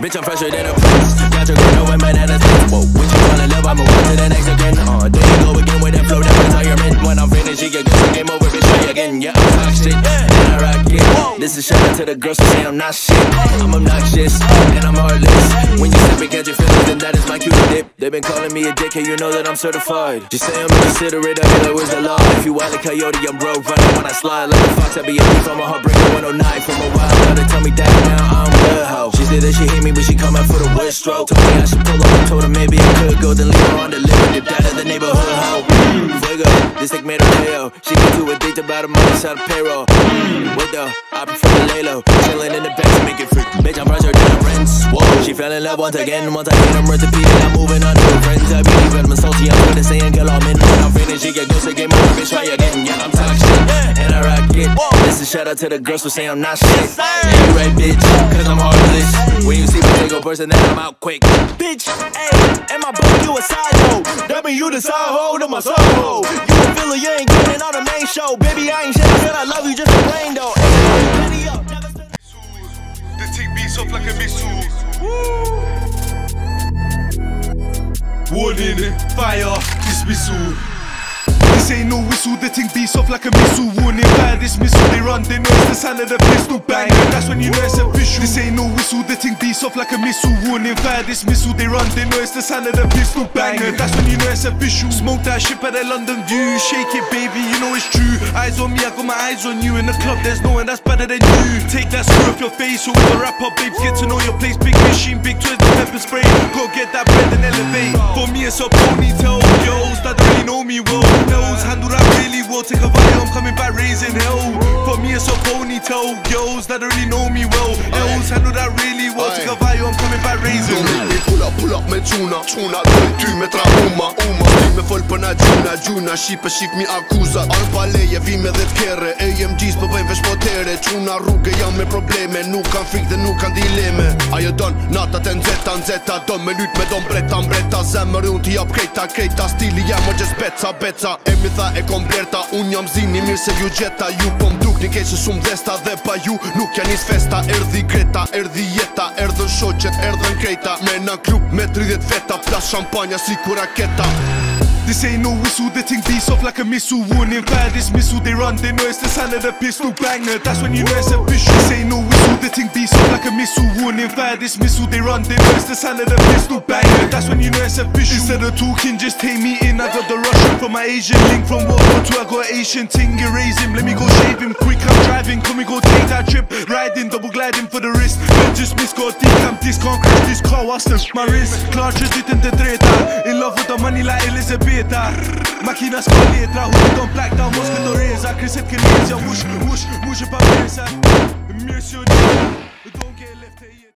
Bitch, I'm fresher than a prince. Got your girl knowing bananas. Whoa, when you wanna live, I'ma run to the next again. Uh, there you go again with that flow, that retirement. When I'm finished, she get good, game over, bitch, try again. Yeah, I'm toxic, and I rock it. This is shout out to the girls who say I'm not shit. I'm obnoxious, and I'm heartless. When you step and catch your feelings, then that is my cue to dip. They been calling me a dick, and you know that I'm certified. Just say I'm inconsiderate, I feel like where's the law? If you wild a coyote, I'm bro running when I slide like a fox. I be a thief, I'm a heartbreaker 109 from a. Now they tell me that now I'm the said that she hate me, but she out for the west stroke. Told me I should pull up, told her maybe I could go, then leave her on the limit. If that of the neighborhood hoe. Mm, Fuego, this like made her pale. She get too addicted by the money, side of payroll. Mm, what the? I prefer to lay low. Chillin' in the back to make it free. Bitch, I'm fresher than a rinse. Whoa. She fell in love once again. Once I hit, I'm repeating. I'm moving on to her friends. I believe I'm salty. I'm good at saying, girl, I'm in. I'm finished, she get ghost game over. Bitch, try again. Yeah, I'm toxic. This is shout out to the girls who say I'm not shit. Yeah, you right, bitch. Cause I'm heartless. When you see me take a person, then I'm out quick. Bitch, ayy, am I broke you a side hoe? That mean you the side hoe to my soul hoe. You a filler, you ain't getting on the main show. Baby, I ain't shit, I said I love you just a plain though. Ayy, penny up, never The tick beats off like a missile. Warning, fire, dismissal. This ain't no whistle, the thing beats off like a missile. Warning, fire, dismissal. They run, they know it's the sound of the pistol bang. That's when you know it's official. This ain't no whistle, the thing beats off like a missile. Warning, fire, dismissal. They run, they know it's the sound of the pistol bang. That's when you know it's official. Smoke that shit at the London View. Shake it, baby, you know it's true. Eyes on me, I got my eyes on you. In the club, there's no one that's better than you. Take that screw off your face, or with a babes, get to know your place. Big machine, big twist, pepper spray. Go get that bread and elevate. For me, it's a ponytail. Girls that really know me well. Knows handle that. Take a bite, I'm coming back raising hell. For me, it's a ponytail. Girls that really know me well. Girls handle that really well. Take a bite, I'm coming back raising hell. Up me quna Quna doj ty me tra uma. Ti me fol për na gjuna Gjuna shqipe shqip mi akuzat Arë pa leje vi me dhe t'kere AMG's për bëjmë vesh potere. Quna rrugë jam me probleme Nuk kan frik dhe nuk kan dileme. Ajo don natat e nzeta nzeta Don me lyt me don breta mbreta. Zemër unë t'i jap krejta krejta Stili jam o gjes beca beca. E mi tha e kom blerta Unë jam zini mirë se ju gjeta Ju po m'duk një keqë shumë dhesta Dhe pa ju nuk janë nis festa. Erdhi kreta, erdhi jeta Erdhën shoqet, erdhën krejta Me në klub me 30 feta Plas shampanja si kur raketa This ain't no whistle, the thing beats off like a missile. Warning, fire this missile, they run, they know it's the sound of the pistol banger. That's when you know it's official. This ain't no whistle, the thing beats off like a missile. Warning, fire this missile, they run, they know it's the sound of the pistol banger. That's when you know it's official. Instead of talking, just take me in. I got the Russian from my Asian link from War II. I got Asian ting, erase him. Let me go shave him quick. I'm driving, can we go take that trip? Riding, double gliding for the wrist. Just miss, got deep car. What's the my wrist? Clutches it in the dreta. In love with the money like Elizabeth. Makina ska letra, hon de black down, måste då resa Krysset kinesia, whoosh, whoosh, whoosh, pa mesa Monsieur, don't get left